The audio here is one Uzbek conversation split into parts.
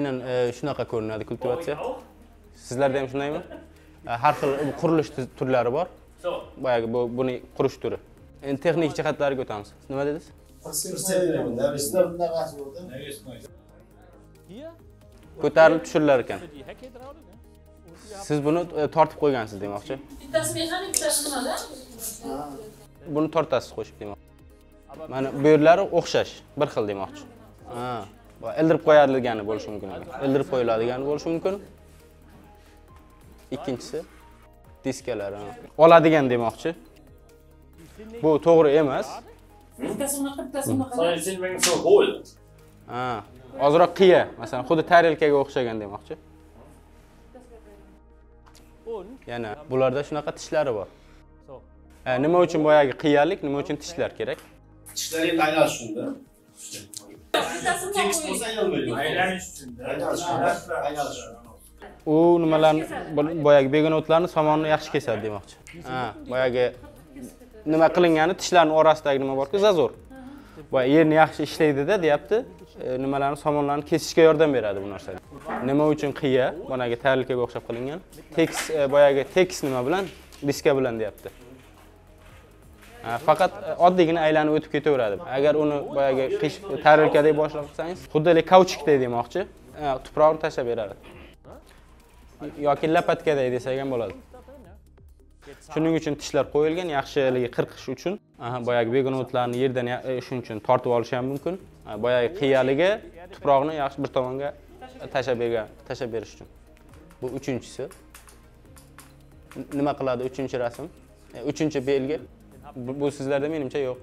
taxminan e, shunaqa ko'rinadi kultivatsiya. Sizlarda ham shundaymi E, har xil qurilish tu- turlari bor. Boyagi bu buni qurish turi. Endi texnik jihatlariga o'tamiz. Nima dedingiz? Ko'tarilib tushirilar ekan. Siz buni e, tortib qo'ygansiz demoqchi. Bittasi mexanik bittasi nimada buni tortasiz qo'shib demoqchi. Mana bu yerlari o'xshash. Bir xil demoqchi ildirib qo'yadigani bo'lishi mumkin ildirib qo'yiladigani bo'lishi mumkin. Ikkinchisi diskalar oladigan demoqchi. Bu to'g'ri emas. Bittasi unaqa bittasi unaqa ha ozroq qiya. Masalan xuddi tarelkaga o'xshagan demoqchi. Yana bularda shunaqa tishlari bor. Nima uchun boyagi qiyalik nima uchun tishlar kerak? Tishlari tayyor shunda. Tekis bo'lsa aylanmaydi u nimalarni bo- boyagi begonotlarni somonni yaxshi kesadi demoqchi. Ha boyagi nima qilingani tishlarni orasidagi nima borku zazor boya yerni yaxshi ishlaydida deyapti. E, nimalarni somonlarni kesishga yordam beradi bu narsa. Nima uchun qiya boyagi tarelkaga o'xshab qilingan. Tekis e, boyagi tekis nima bilan? Diska bilan deyapti faqat e, oddiygina aylanib o'tib ketaveradi. Agar uni boyagi qish tarelkadek boshlab qilsangiz xuddalik kauchukdek demoqchi. Tuproqni tashlab beradi. Yoki lapatkadek desak ham bo'ladi. Shuning uchun tishlar qo'yilgan yaxshiligi qirqish uchun. Boyagi begonotlarni yerdan e, shuning uchun tortib olish ham mumkin. Boyagi qiyaligi tuproqni yaxshi bir tomonga tashlab bergan tashlab berish uchun. Bu uchinchisi. Nima qiladi uchinchi rasm? E, uchinchi belgi. Bu, sizlarda menimcha yo'q.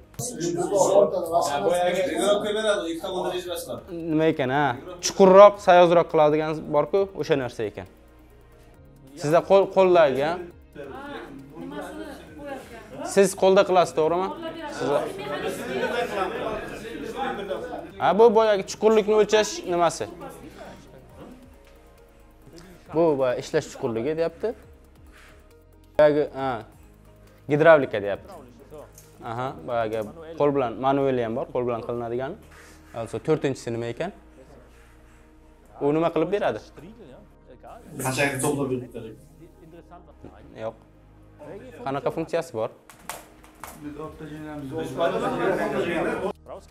Nima ekan ha? Chuqurroq sayozroq qiladigan borku o'sha narsa ekan. Sizda qo'l qo'yarkan siz qo'lda qilasiz to'g'rimi? Ha bu boyagi chuqurlikni o'lchash nimasi? Bu ishlash chuqurligi deyapti. Boyagi ha gidravlika deyapti aha boyagi qo'l bilan manueli ham bor qo'l bilan qilinadigan. Also to'rtinchisi nima ekan. U nima qilib beradi? Qanchaga to'plab Interessanter yo'q. Qanaqa funksiyasi bor?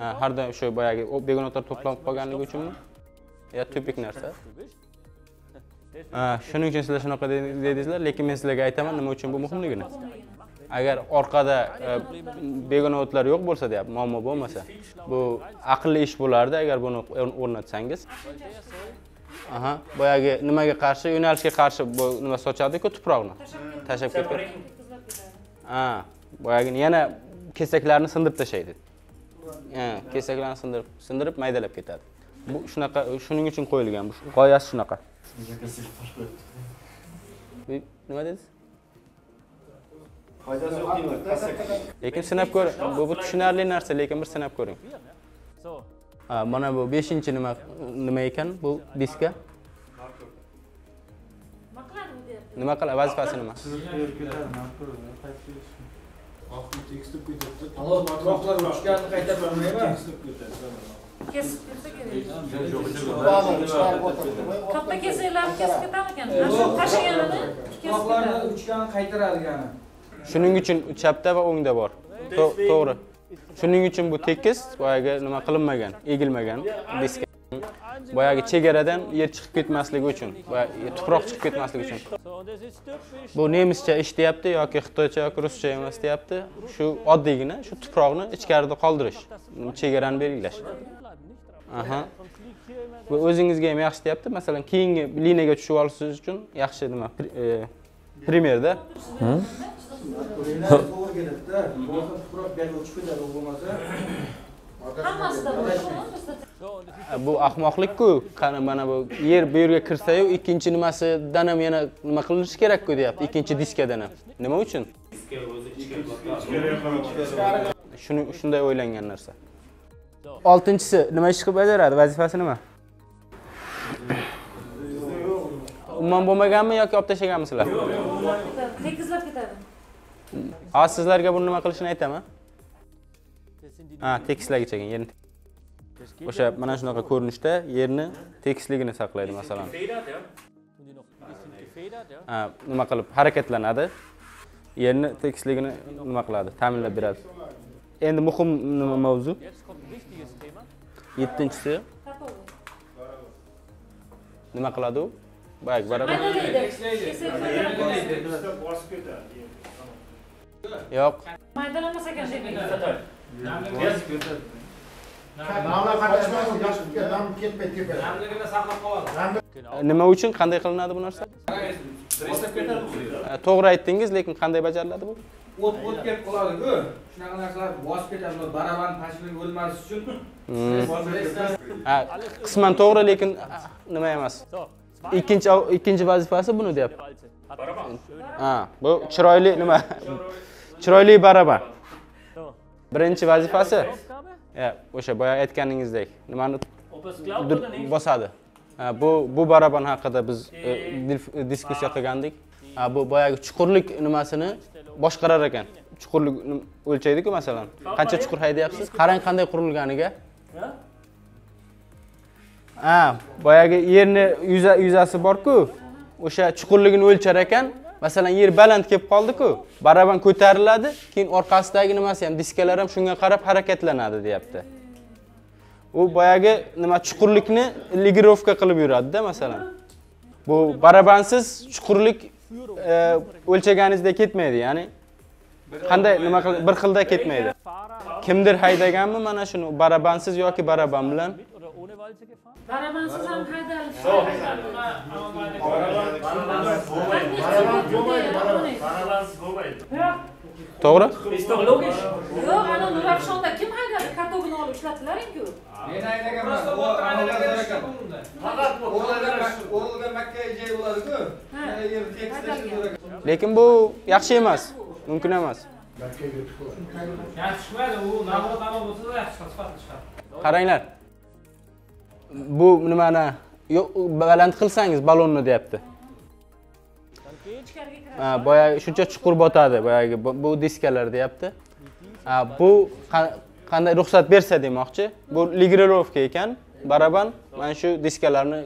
Ha har doim shu boyagi begonotlar to'planib qolganligi uchunmi? Yo tupik narsa. Shuning uchun sizlar shunaqa de- dedingizlar lekin men sizlarga aytaman nima uchun bu muhimligini agar orqada e, begona o'tlar yo'q bo'lsa deyapti muammo bo'lmasa bu aqlli ish bo'lardi agar buni o'r- o'rnatsangiz. Aha boyagi nimaga qarshi yo'nalishga qarshi bu nima sochadiku tuproqni? Tashlab ketgan ha boyagi yana kesaklarni sindirib tashlaydi. Kesaklarni sindirib sindirib maydalab ketadi. Bu shunaqa shuning uchun qo'yilgan bu g'oyasi shunaqa. Nima dedingiz foydasi yo'q deyman lekin sinab ko'ring bu bu tushunarli narsa lekin bir sinab ko'ring. Mana bu beshinchi nima nima ekan bu diska? Nima qiladi? Bu deyapti nima vazifasi nima? Tuproqlar uchganini qaytarib bo'lmaymi? kesib ketsa kerak katta kesaklarni kesib ketamikan tashlaganini Tuproqlarni ketadi uchganini qaytaradigani. Shuning uchun chapda va o'ngda bor. To'g'ri. Shuning uchun bu tekis boyagi nima qilinmagan egilmagan diska boyagi chegaradan yer chiqib ketmasligi uchun tuproq chiqib ketmasligi uchun. Bu nemischa ish deyapti yoki xitoycha yoki ruscha emas deyapti. Shu oddiygina shu tuproqni ichkarida qoldirish chegarani belgilash. Aha. Bu o'zingizga ham yaxshi deyapti. Masalan keyingi liniyaga tushib olishingiz uchun yaxshi nima e, primerda O'yinlar to'g'ri keladida. Bo'lmasa tuproq berib ketadi, u bo'lmasa. hammasida bor bu ahmoqlikku qani mana bu yer bu yerga kirsayu ikkinchi nimasidan ham yana nima qilinishi kerakku deyapti ikkinchi diskadan ham nima uchun shuni shunday o'ylangan narsa oltinchisi nima ish qilib bajaradi vazifasi nima umuman bo'lmaganmi yoki olib tashlaganmisizlar tekizlab ketadi hozir sizlarga buni nima qilishini aytaman. Ha tekislagicha yerni geht o'sha mana shunaqa ko'rinishda yerni tekisligini saqlaydi masalan. Ha, nima qilib harakatlanadi. Yerni tekisligini nima qiladi ta'minlab beradi. Endi muhim nima mavzu? Yettinchisi. Nima qiladi u? Boyagi. Kesilib yo'q. Genau. nima uchun qanday qilinadi bu narsa to'g'ri aytdingiz lekin qanday bajariladi bu O't o't kelib qoladi-ku. Shunaqa narsalar bosib ketadi. Ular baraban tashkil o'lmasi uchun. ha qisman to'g'ri lekin nima emas ikkinchi ikkinchi vazifasi buni deyapti ha bu chiroyli nima chiroyli baraban birinchi vazifasi? O'sha boya aytganingizdek nimani bosadi. Bu bu baraban haqida biz e, dil- diskussiya qilgandik. Bu boyagi chuqurlik nimasini boshqarar ekan. Chuqurlik o'lchaydiku masalan? Qancha chuqur haydayapsiz? Qarang qanday qurilganiga. Ha boyagi yerni yuza- yuzasi borku. O'sha chuqurligini o'lchar ekan masalan yer baland kelib qoldiku baraban ko'tariladi keyin orqasidagi nimasi ham diskalar ham shunga qarab harakatlanadi deyapti. U boyagi nima chuqurlikni ligirovka qilib yuradida masalan. Bu barabansiz chuqurlik e, o'lchaganingizda ketmaydi ya'ni qanday nima qil bir xilda ketmaydi. Kimdir haydaganmi mana shuni barabansiz yoki baraban bilan? Barabansiz ham haydalib. Yo'q, to'g'ri yo'q, ana Nurafshonda kim haydadi? Kartogini olib ishlatilaring-ku. Men lekin bu yaxshi emas mumkin emas. Yaxshi chiqmaydi u amal bo'lsa yaxshi sifatli chiqadi. Qaranglar bu nimani? Yo- baland qilsangiz ballonni deyapti. Ha, boyagi shuncha chuqur botadi boyagi bu- diskalar deyapti. Ha, bu qanday ruxsat bersa demoqchi bu ligirovka ekan baraban mana shu diskalarni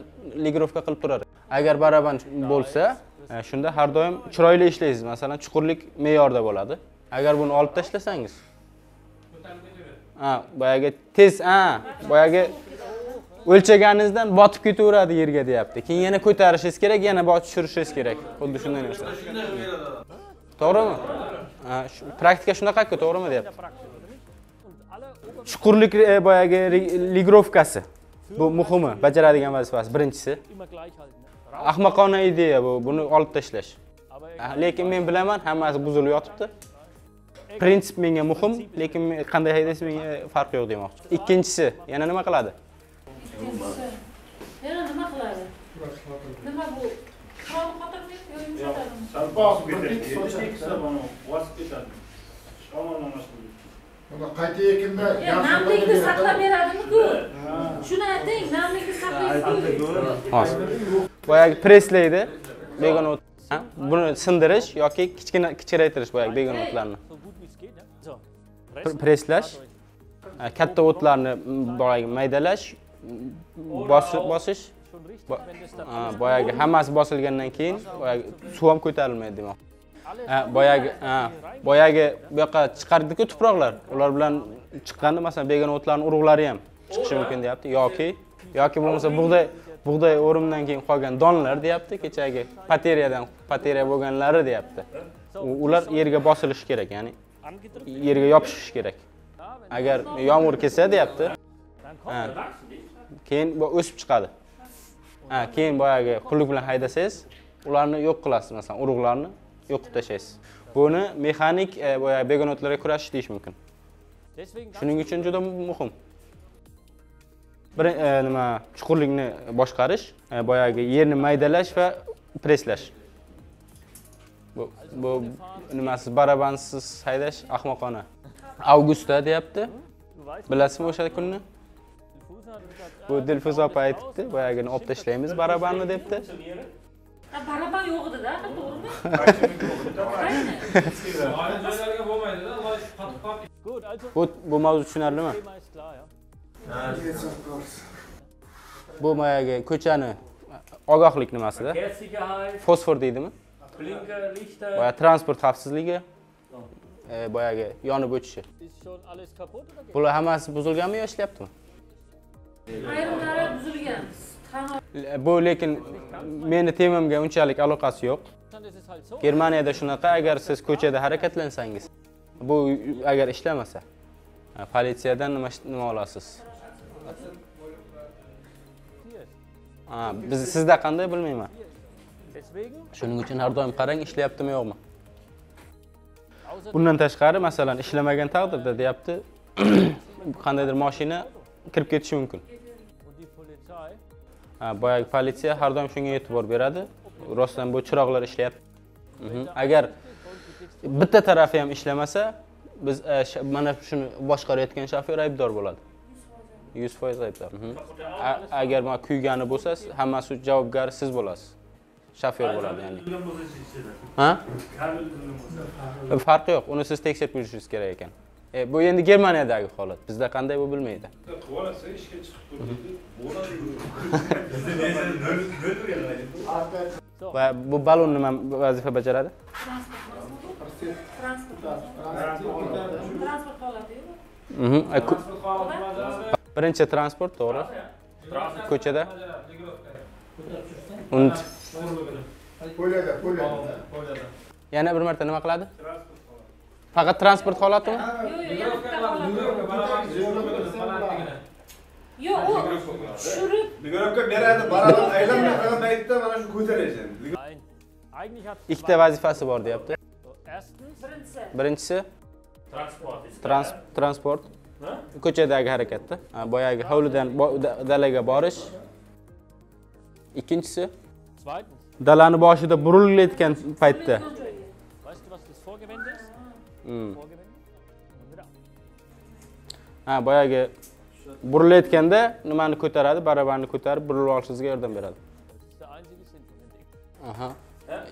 ligirovka qilib turadi agar baraban bo'lsa shunda har doim chiroyli ishlaysiz masalan chuqurlik me'yorda bo'ladi. Agar buni olib tashlasangiz. Ha boyagi tez a boyagi o'lchaganingizdan botib ketaveradi yerga deyapti. Keyin yana ko'tarishingiz kerak yana botib tushirishingiz kerak. Xuddi shunday narsa. To'g'rimi? Ha, praktika shunaqaku to'g'rimi deyapti. Chuqurlik e, boyagi ligrovkasi. Bu muhimi bajaradigan vazifasi. Birinchisi. Ahmoqona ideya bu buni olib tashlash. Lekin men bilaman hammasi buzilib yotibdi. Prinsip menga muhim lekin qanday haydaysiz menga farqi yo'q demoqchi. Ikkinchisi yana nima qiladi? Ikkinchisi, Yana nima qiladi? Nima bu? Qurolni qotirib yo yumshatadimi? Bosib ketadi. Tekislar mana bosib ketadi. Shamollashadi. Unda qayta ekinda Ya, yaxshi namlikni saqlab beradimi-ku? Shuni ayting, namlikni saqlaysiz-ku. hozir boyagi preslaydi begona o't buni sindirish yoki kichkina kichraytirish boyagi begona o'tlarni so gut wie es geht. Ja? So, Pr- Rest presslash ha, katta o'tlarni boyagi maydalash bosish? Schon richtig, Bo- wenn das dann ha, alles boyagi. Hammasi bosilgandan keyin boyagi suv ham ko'tarilmaydi demoqchi Ha, boyagi boyagi bu yoqqa chiqardiku tuproqlar. Ular bilan chiqqanda masalan begona o'tlarni urug'lari ham chiqishi mumkin deyapti. Yoki yoki bo'lmasa bug'doy bug'doy o'rimdan keyin qolgan donlar deyapti kechagi pateriyadan pateriya bo'lganlari deyapti. Ular yerga bosilishi kerak ya'ni yerga yopishishi kerak. Agar yomg'ir kelsa deyapti keyin o'sib chiqadi. Ha, keyin boyagi qulluq bilan haydasangiz ularni yo'q qilasiz masalan urug'larni yo'q qilib tashlaysiz. Buni mexanik e, boyagi begonotlarga kurashish deyish mumkin. Shuning uchun juda muhim. Bir e, nima chuqurlikni boshqarish e, boyagi yerni maydalash va presslash. Bu bu nimasiz barabansiz haydash ahmoqona. Avgustda deyapti. Bilasizmi o'sha kunni? Bu dilfuz opa aytibdi boyagini olib tashlaymiz barabanni debdi Baraban yo'q edi-da, to'g'rimi? Bo'lmaydida bu bu mavzu tushunarlimi bu boyagi ko'chani ogohlik nimasida fosfor deydimi boya transport xavfsizligi e, boyagi yonib o'tishi. Bular hammasi buzilganmi yo ishlayaptimi Ayrimlari buzilgan. Bu lekin meni temamga unchalik aloqasi yo'q. Germaniyada shunaqa agar siz ko'chada harakatlansangiz bu agar ishlamasa politsiyadan nima nima olasiz? Ha, biz sizda qanday bilmayman. Shuning uchun har doim qarang ishlayaptimi yo'qmi? Bundan tashqari masalan ishlamagan taqdirda deyapti qandaydir mashina kirib ketishi mumkin boyagi politsiya har doim shunga e'tibor beradi. Rostdan bu chiroqlar ishlayapti. Mhm. agar bitta tarafi ham ishlamasa biz e, mana shuni boshqarayotgan shofyor aybdor bo'ladi. Yuz foiz aybdor. Mhm. Agar mana kuygani bo'lsa hammasi javobgari siz bo'lasiz. Shofyor bo'ladi ya'ni. ha? Farqi yo'q. Uni siz tekshirib ko'rishingiz kerak ekan bu endi germaniyadagi holat. Bizda qanday bu bilmaydi. Ishga chiqib va bu balon nima vazifa bajaradi. Mhm. E, birinchi transport to'g'ri. Ko'chada? Yana bir marta nima qiladi faqat transport holatimi Yo'q, u tushirib Ligirovka beradi, baravar aylanma qilgan paytda mana shu hat ikkita vazifasi bor deyapti. Birinchisi. Birinchisi? Transport. trans transport. Ko'chadagi harakatda. Ha, boyagi hovlidan dalaga borish. Ikkinchisi? Dalani boshida burilayotgan paytda ha boyagi burilayotganda nimani ko'taradi? Barabarni ko'tarib burilib olishingizga yordam beradi. Aha.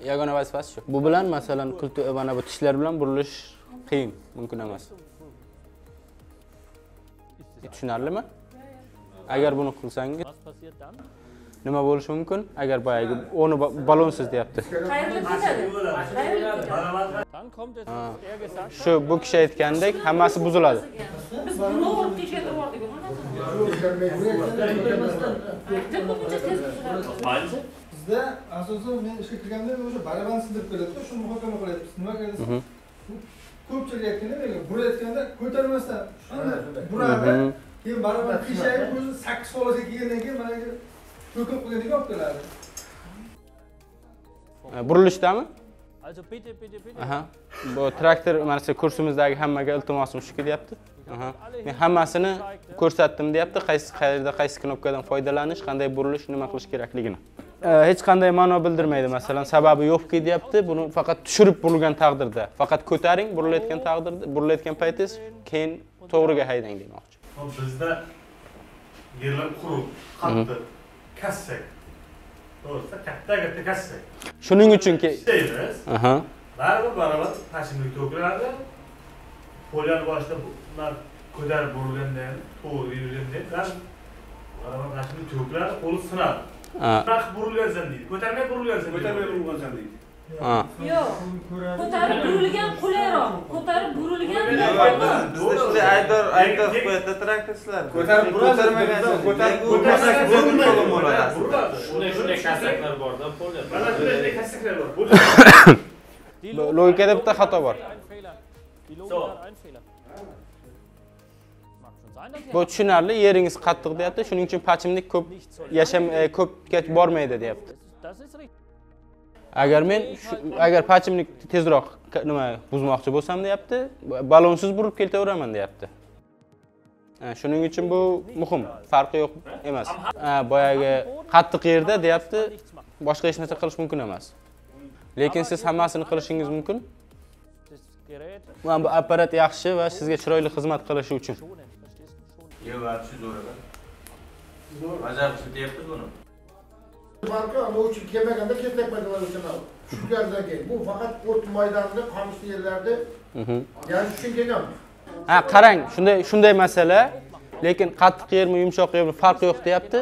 Yagona vazifasi shu. Bu bilan masalan mana bu tishlar bilan burilish qiyin mumkin emas. Tushunarlimi? Agar buni qilsangiz? Nima bo'lishi mumkin? Agar boyagi o'ni ba- balonsiz deyapti. Shu bu kishi aytgandek hammasi buziladi. Biz buni tekshirib yubordik. Bizda asosan men ishga kirganda o'sha barabarni sindirib keladida shuni muhokama qilyapmiz nimaga desa ko'pchilik aytganda burayotganda ko'tarmasdan shunday buradi. Mhm. keyin barabar qiyshayib o'zi sakkiz polosga kelgandan keyin mana to'kib qo'yganiga olib keladi? Burilishdami aha. Bu traktor mana shu kursimizdagi hammaga iltimosim shuki deyapti aha. Men hammasini ko'rsatdim deyapti. Qaysi qayerda qaysi knopkadan foydalanish qanday burilish nima qilish kerakligini. Hech qanday ma'no bildirmaydi. Masalan sababi yo'qki deyapti buni faqat tushirib burilgan taqdirda. Faqat ko'taring burilayotgan taqdirda burilayotgan paytingiz keyin to'g'riga haydang demoqchi. Hop, Bizda yerlar quruq, qattiq, kassak. To'g'risi, katta katta kassak. shuning uchun ke Ishlaymiz. aha Baribir baravar tashimlik to'kiladi. Polyani boshida bular ko'tarib burilganda to'g'ri yurilganda ham baravar tashimlik to'kiladi, qo'li sinadi. burilgansan deydi. Ko'tarmay burilgansan. Ko'tarmay urgansan deydi. Ha. Yo'q. Ko'tarib burilgan qulayroq. Ko'tarib burilgan Bizda shunday aydor aydor qo'yadi traktorchilar Ko'tarib burasiz, ko'tarib Buriladi. Shunday shunday kasaklar borda. Mana shunday kasaklar bor. Logikada bitta xato bor bu tushunarli yeringiz qattiq deyapti. Shuning uchun pachimlik ko'p yasham e, ko'pga bormaydi deyapti. Agar men agar pachimlik tezroq nima buzmoqchi bo'lsam deyapti balonsiz burib ketaveraman deyapti shuning uchun bu muhim farqi yo'q emas boyagi qattiq yerda deyapti boshqa hech narsa qilish mumkin emas lekin siz hammasini qilishingiz mumkin bu apparat yaxshi va sizga chiroyli xizmat qilishi uchun? Schonen. Yo'q, shu zo'raqa. Mazar buni. Farqi ana uchun kelmaganda kesak foydalanuvchilar. Tushgandan keyin bu faqat o't maydonida, qamishli yerlarda Mhm. yashish uchun kelgan. ha qarang shunday shunday masala lekin qattiq yermi yumshoq yermi farqi yo'q deyapti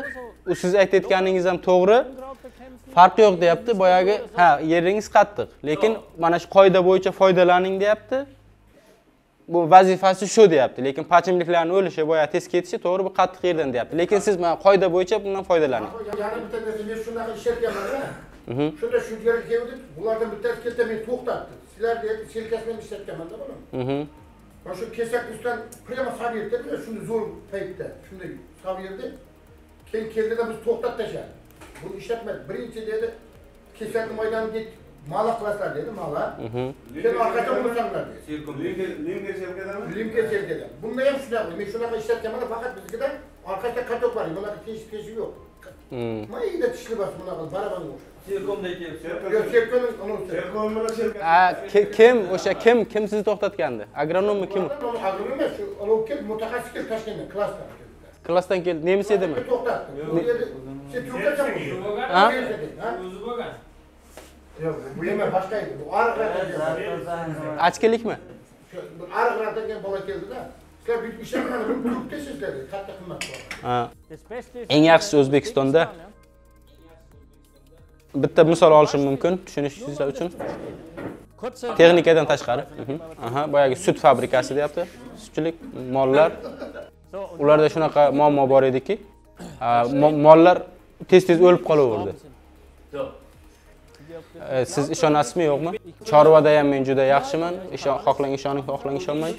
u siz aytayotganingiz ham to'g'ri farqi yo'q deyapti boyagi ha yeringiz qattiq lekin mana shu qoida bo'yicha foydalaning deyapti bu vazifasi shu deyapti. Lekin pachimliklarni o'lishi boyagi tez ketishi to'g'ri bu qattiq yerdan deyapti. Lekin siz mana qoida bo'yicha bundan foydalaning. Yana bitta narsa men shunaqa ishlatganman shunda shu yerga keldik bulardan bittasi keldi meni to'xtatdi sizlar selkasini ishlatganmanda buni mana shu kesak ustidan prямо solib yerdida shunday zo'r paytda shunday solib yerdi keyin keldida bizni to'xtatib tashladi buni ishlatmadi birinchi dedi kesakni maydoniga mala qilasizlar dedi mala Mhm. keyin orqacha ursanglar dedi Limga shelkadami? limga keldi bunda ham shunaqa men shunaqa ishlatganman faqat biznikida orqacha katok bor bunaqa teshik teshik yo'q Mm. mayda tishli bas bunaqa barabanga o'xshaydi Sirkomda kelib. Yo, serko'ning unisi. Shelkom bilan shelka. A, ki- kim o'sha kim kim sizni to'xtatgandi agronommi kim Uni agronom emas, shu olov kelib mutaxassis kelib Toshkentdan klassdan keldi. klassdan keldi nemis edimi To'xtatdi. U dedi, sen turkasanmi? Ha? Ha? o'zi bo'lgan Yo'q, bu emas boshqa. Bu ariqlardan achkilikmi ariqlardan kelgan bola keldi-da. Sizlar turib tashinglar dedi. Katta qimmat bor. Eng yaxshisi o'zbekistonda bitta misol olishim mumkin tushunishingiz uchun texnikadan tashqari Mhm. aha boyagi sut fabrikasi deyapti sutchilik mollar ularda shunaqa muammo bor ediki mollar tez tez o'lib qolaverdi siz ishonasizmi yo'qmi? Chorvada ham men juda yaxshiman. Ishon xohlang ishoning xohlang ishonmang.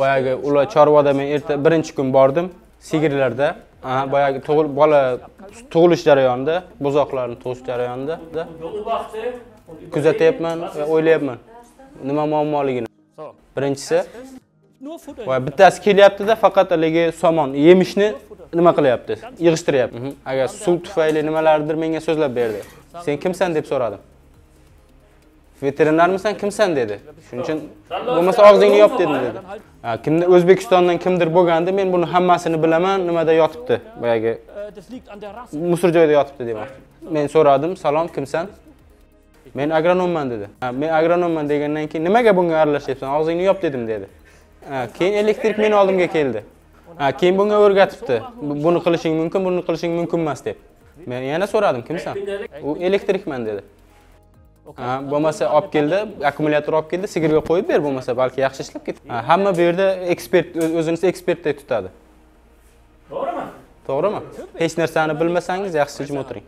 Boyagi ular chorvada men erta birinchi kun bordim sigirlarda. Boyagi tug'il bola tug'ilish jarayonida buzoqlarni tug'ish jarayonida da, kuzatyapman va o'ylayapman. Nima muammoligini. Birinchisi bittasi kelyaptida faqat haligi somon yemishni nima qilyapti? Yig'ishtiryapti. Mhm. Agar suv tufayli nimalardir menga so'zlab berdi. Sen kimsan deb so'radim. Veterinarmisan kimsan dedi. Shuning uchun bo'lmasa og'zingni yop dedim dedi. Kimni o'zbekistondan kimdir bo'lganda men buni hammasini bilaman nimada yotibdi. Boyagi musor joyda yotibdi demoqchi. Men so'radim salom kimsan? Men agronomman dedi. Men agronomman degandan keyin nimaga bunga aralashyapsan og'zingni yop dedim dedi. Keyin elektrik meni oldimga keldi. Keyin bunga o'rgatibdi. Bu- buni qilishing mumkin buni qilishing mumkin emas deb. Men yana so'radim kimsan? U elektrikman dedi. Ha, bo'lmasa olib keldi akkumulyator olib keldi sigirga qo'yib ber bo'lmasa balki yaxshi ishlab ketadi Ha, hamma bu yerda ekspert o'z- o'zini ekspertdek tutadi. To'g'rimi? Hech narsani bilmasangiz yaxshi jim o'tiring.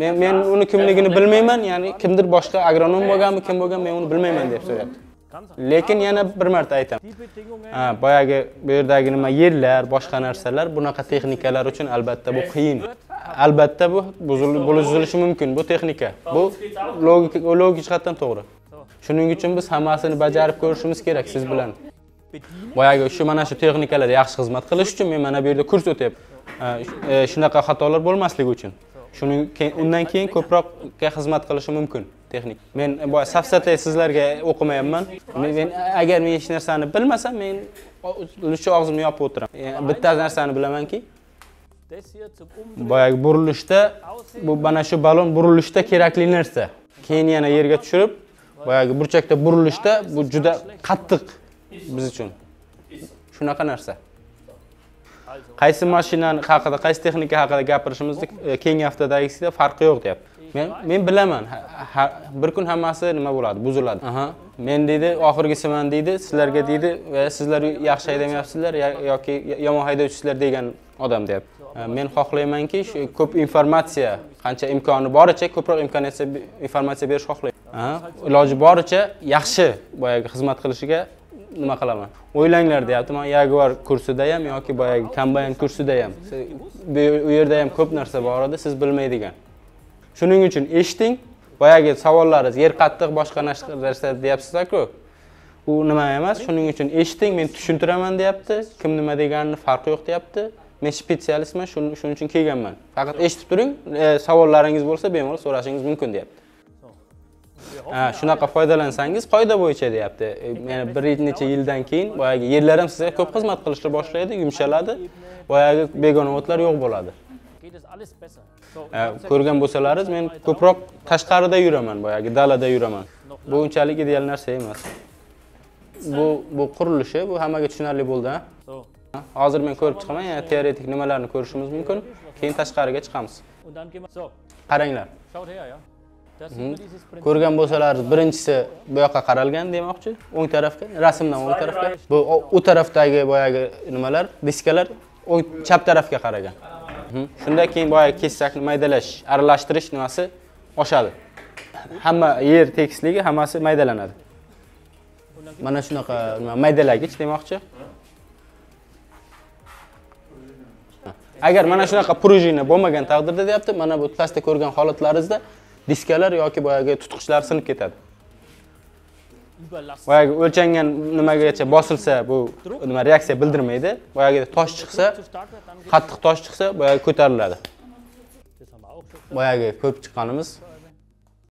Men men uni kimligini bilmayman ya'ni kimdir boshqa agronom bo'lganmi kim bo'lgan men uni bilmayman deb so'rayapti lekin yana bir marta aytaman. Ha, boyagi bu yerdagi nima yerlar boshqa narsalar bunaqa texnikalar uchun albatta bu qiyin. Albatta bu buzilishi mumkin bu texnika. Bu logik logik jihatdan to'g'ri. Shuning uchun biz hammasini bajarib ko'rishimiz kerak siz bilan. Boyagi shu mana shu texnikalarda yaxshi xizmat qilish uchun men mana bu yerda kurs o'tyapman. E, shunaqa xatolar bo'lmasligi uchun. Shuning keyin undan keyin ko'proqqa xizmat qilishi mumkin. Texnik. Men boya safsata sizlarga o'qimayapman. Men, agar men hech narsani bilmasam men o- og'zimni yopib o'tiraman. E, bitta narsani bilamanki boyagi burilishda bu mana shu balon burilishda kerakli narsa. Keyin yana yerga tushirib boyagi burchakda burilishda bu juda qattiq biz uchun. Shunaqa narsa. Qaysi mashinani haqida qaysi texnika haqida gapirishimizni e, keyingi haftadagisida farqi yo'q deyapti. Men men bilaman. Bir kun hammasi nima bo'ladi? Buziladi. Aha. Men deydi oxirgisiman deydi sizlarga deydi va sizlar yaxshi haydamayapsizlar ya- yoki yomon haydovchisizlar degan odam deyapti. Ha, men xohlaymanki shu ko'p informatsiya qancha imkoni boricha ko'proq imkoniyatsiya informatsiya berish xohlayman. Iloji boricha yaxshi boyagi xizmat qilishiga nima qilaman? O'ylanglar deyapti man yaguar kursida ham yoki boyagi kombayn kursida ham bu u yerda ham ko'p narsa bor edi siz bilmaydigan shuning uchun eshiting. Boyagi savollaringiz yer qattiq boshqa narsa deyapsiz-ku u nima emas shuning uchun eshiting men tushuntiraman deyapti. Kim nima deganini farqi yo'q deyapti. Men spetsialistman shuning uchun kelganman. Faqat eshitib turing e, savollaringiz bo'lsa bemalol so'rashingiz mumkin deyapti. Ha, shunaqa foydalansangiz qoida bo'yicha deyapti. E, yani bir necha yildan keyin boyagi yerlar ham sizga ko'p xizmat qilishni boshlaydi yumshaladi. Boyagi begona o'tlar yo'q bo'ladi. Э, ko'rgan bo'lsalaringiz men ko'proq tashqarida yuraman boyagi dalada yuraman. Bu unchalik ideal narsa emas. Bu bu qurilishi bu hammaga tushunarli bo'ldi hozir men ko'rib chiqaman yana teoretik nimalarni ko'rishimiz mumkin keyin tashqariga chiqamiz. Qaranglar. Hmm. Ko'rgan bo'lsalaringiz birinchisi bu yoqqa qaralgan demoqchi o'ng tarafga rasmdan o'ng tarafga. Bu u tarafdagi boyagi nimalar diskalar o'ng chap tarafga qaragan. Shundan keyin boyagi kesakni maydalash aralashtirish nimasi oshadi. Hamma yer tekisligi hammasi maydalanadi. Mana shunaqa nima maydalagich demoqchi. Agar mana shunaqa пружина bo'lmagan taqdirda deyapti mana bu pastda ko'rgan holatlaringizda diskalar yoki boyagi tutqichlar sinib ketadi. Boyagi o'lchangan nimagacha bosilsa bu nima reaksiya bildirmaydi. Boyagi tosh chiqsa qattiq tosh chiqsa boyagi ko'tariladi. Boyagi ko'p chiqqanimiz